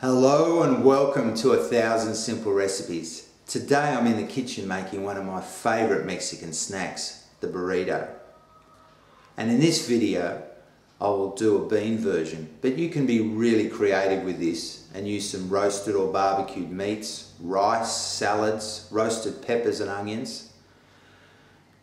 Hello and welcome to A Thousand Simple Recipes. Today I'm in the kitchen making one of my favourite Mexican snacks, the burrito. And in this video I will do a bean version, but you can be really creative with this and use some roasted or barbecued meats, rice, salads, roasted peppers and onions.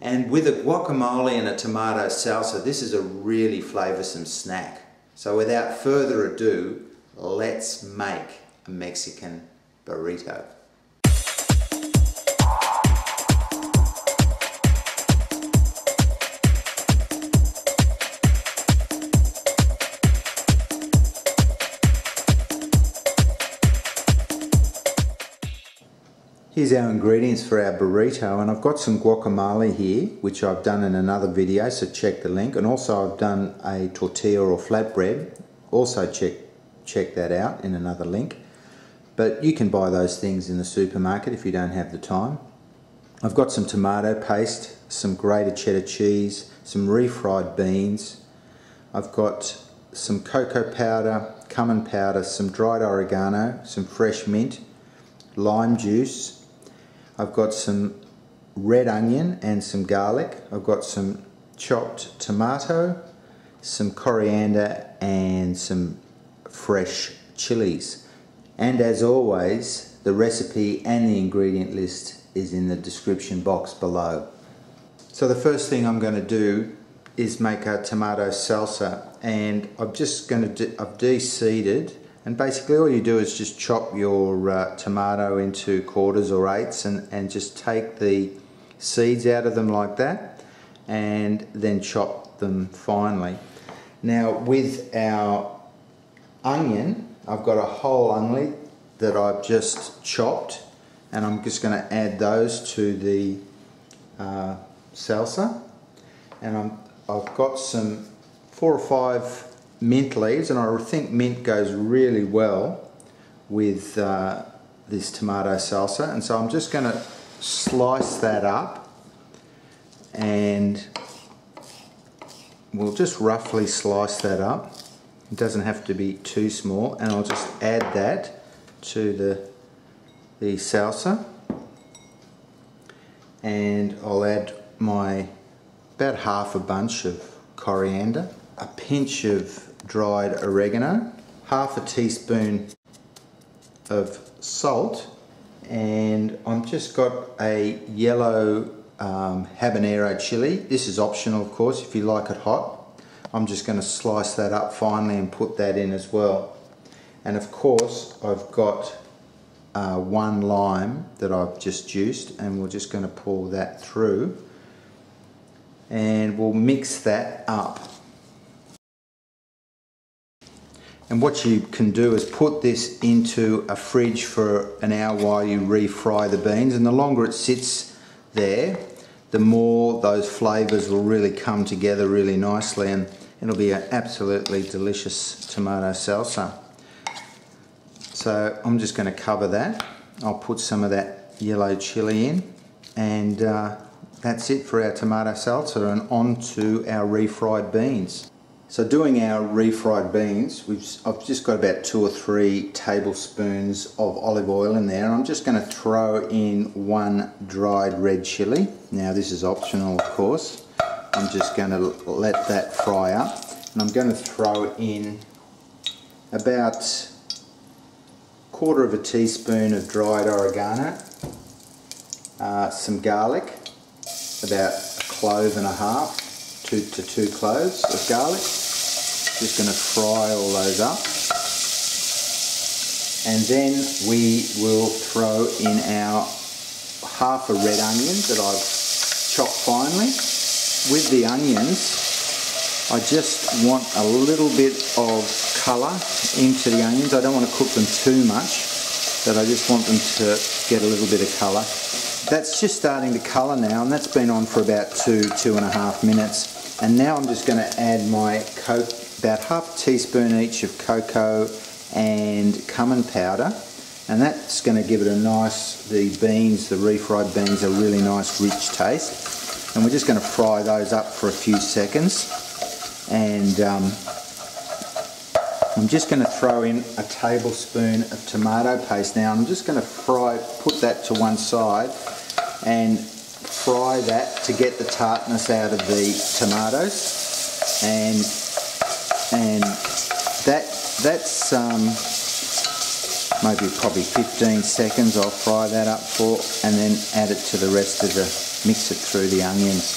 And with a guacamole and a tomato salsa, this is a really flavoursome snack. So without further ado, let's make a Mexican burrito. Here's our ingredients for our burrito and I've got some guacamole here which I've done in another video so check the link and also I've done a tortilla or flatbread also check check that out in another link. But you can buy those things in the supermarket if you don't have the time. I've got some tomato paste, some grated cheddar cheese, some refried beans. I've got some cocoa powder, cumin powder, some dried oregano, some fresh mint, lime juice. I've got some red onion and some garlic. I've got some chopped tomato, some coriander and some fresh chilies. And as always, the recipe and the ingredient list is in the description box below. So the first thing I'm going to do is make a tomato salsa and I'm just going to, I've de-seeded and basically all you do is just chop your uh, tomato into quarters or eighths and, and just take the seeds out of them like that and then chop them finely. Now with our onion, I've got a whole onion that I've just chopped and I'm just going to add those to the uh, salsa. And I'm, I've got some four or five mint leaves and I think mint goes really well with uh, this tomato salsa. And so I'm just going to slice that up and we'll just roughly slice that up it doesn't have to be too small and I'll just add that to the, the salsa and I'll add my about half a bunch of coriander, a pinch of dried oregano, half a teaspoon of salt and I've just got a yellow um, habanero chili. This is optional of course if you like it hot I'm just going to slice that up finely and put that in as well. And of course I've got uh, one lime that I've just juiced and we're just going to pour that through and we'll mix that up. And what you can do is put this into a fridge for an hour while you refry the beans and the longer it sits there the more those flavours will really come together really nicely and it'll be an absolutely delicious tomato salsa. So I'm just going to cover that. I'll put some of that yellow chili in and uh, that's it for our tomato salsa and on to our refried beans. So doing our refried beans, we've, I've just got about two or three tablespoons of olive oil in there. I'm just going to throw in one dried red chili. Now this is optional of course. I'm just going to let that fry up and I'm going to throw in about quarter of a teaspoon of dried oregano, uh, some garlic, about a clove and a half, two to two cloves of garlic. Just going to fry all those up. And then we will throw in our half a red onion that I've chopped finely. With the onions, I just want a little bit of colour into the onions. I don't want to cook them too much, but I just want them to get a little bit of colour. That's just starting to colour now, and that's been on for about two, two and a half minutes. And now I'm just going to add my coke, about half a teaspoon each of cocoa and cumin powder. And that's going to give it a nice, the beans, the refried beans, a really nice rich taste. And we're just going to fry those up for a few seconds. And um, I'm just going to throw in a tablespoon of tomato paste now. I'm just going to fry, put that to one side and fry that to get the tartness out of the tomatoes. And and that that's um, maybe probably 15 seconds. I'll fry that up for and then add it to the rest of the mix it through the onions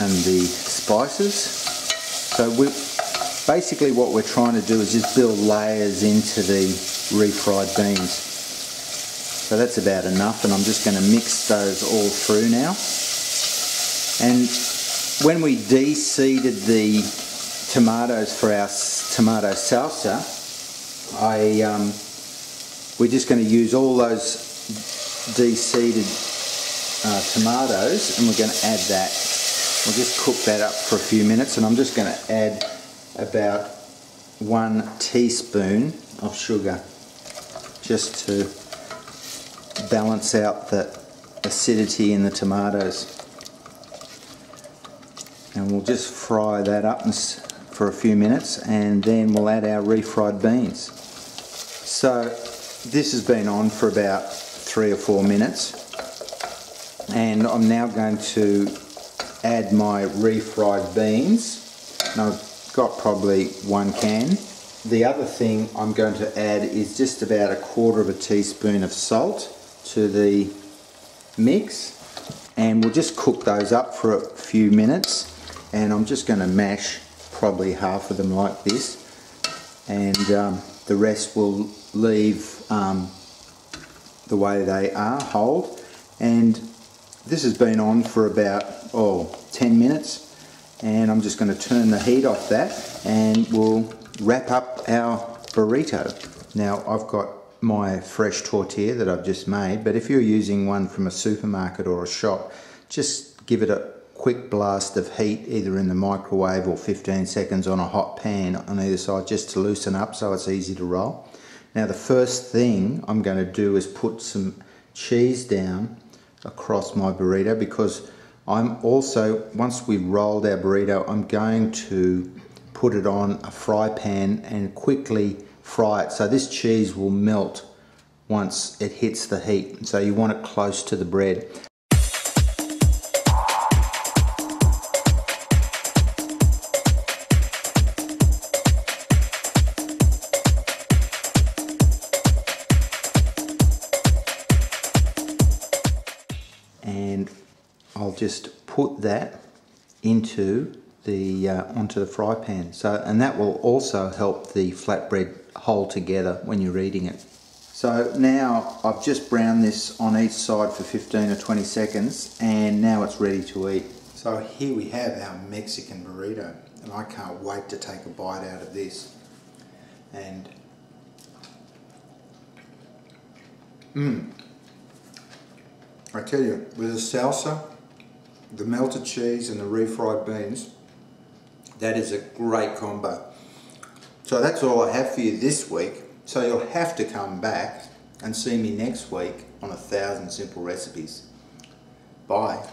and the spices. So we basically what we're trying to do is just build layers into the refried beans so that's about enough and I'm just going to mix those all through now. And when we de-seeded the tomatoes for our tomato salsa I um, we're just going to use all those de-seeded uh, tomatoes and we're going to add that. We'll just cook that up for a few minutes and I'm just going to add about one teaspoon of sugar just to balance out the acidity in the tomatoes. And we'll just fry that up for a few minutes and then we'll add our refried beans. So this has been on for about three or four minutes and I'm now going to add my refried beans. And I've got probably one can. The other thing I'm going to add is just about a quarter of a teaspoon of salt to the mix and we'll just cook those up for a few minutes and I'm just going to mash probably half of them like this and um, the rest will leave um, the way they are whole and this has been on for about oh 10 minutes and I'm just going to turn the heat off that and we'll wrap up our burrito. Now I've got my fresh tortilla that I've just made, but if you're using one from a supermarket or a shop, just give it a quick blast of heat either in the microwave or 15 seconds on a hot pan on either side just to loosen up so it's easy to roll. Now the first thing I'm going to do is put some cheese down across my burrito because I'm also, once we've rolled our burrito, I'm going to put it on a fry pan and quickly fry it. So this cheese will melt once it hits the heat. So you want it close to the bread. And I'll just put that into the uh, onto the fry pan. So and that will also help the flatbread hold together when you're eating it. So now I've just browned this on each side for 15 or 20 seconds and now it's ready to eat. So here we have our Mexican burrito and I can't wait to take a bite out of this. And mmm, I tell you, with the salsa, the melted cheese and the refried beans, that is a great combo. So that's all I have for you this week. So you'll have to come back and see me next week on a thousand simple recipes. Bye.